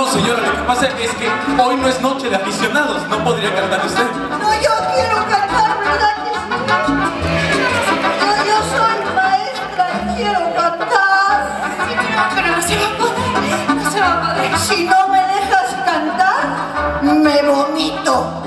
No, no, señora, lo que pasa es que hoy no es noche de aficionados. No podría cantar usted. No, yo quiero cantar, ¿verdad que? Yo, yo soy maestra y quiero cantar. Pero no se va a poder, no se va a poder. Si no me dejas cantar, me vomito.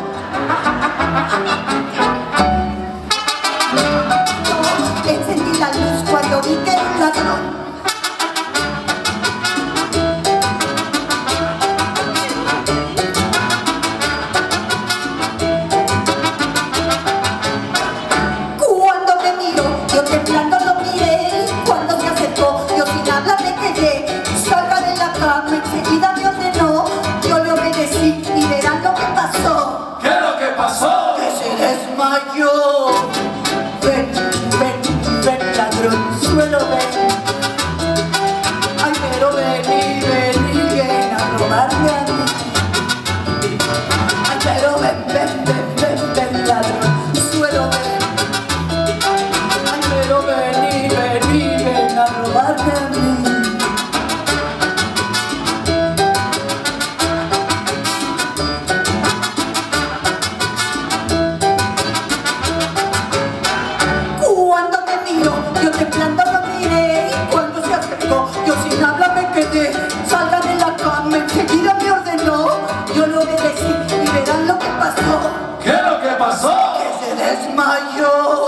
y verán lo que pasó. ¿Qué es lo que pasó? Que se desmayó.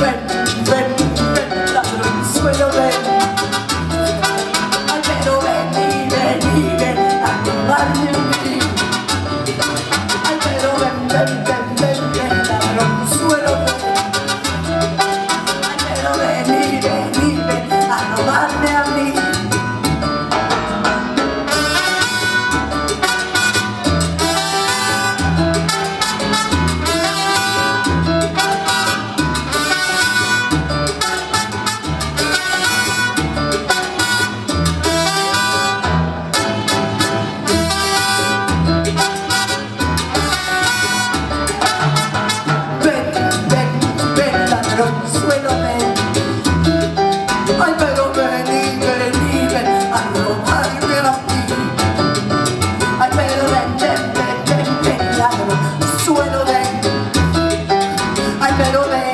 Ven, ven. Đối.